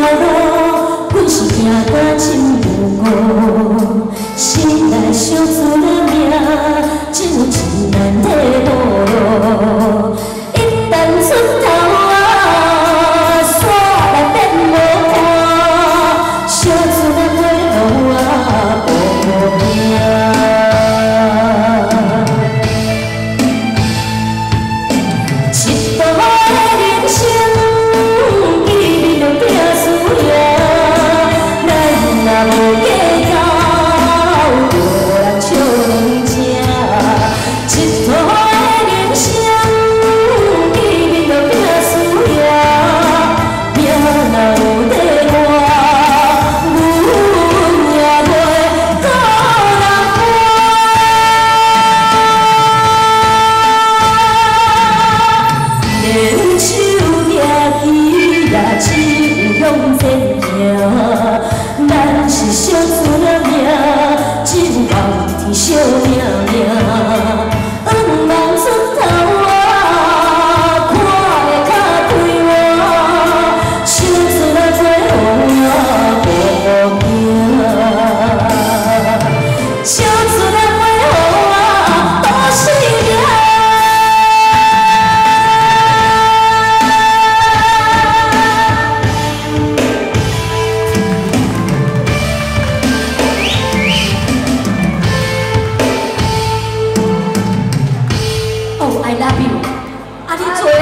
路，阮是行到真 지친 that bill. And he told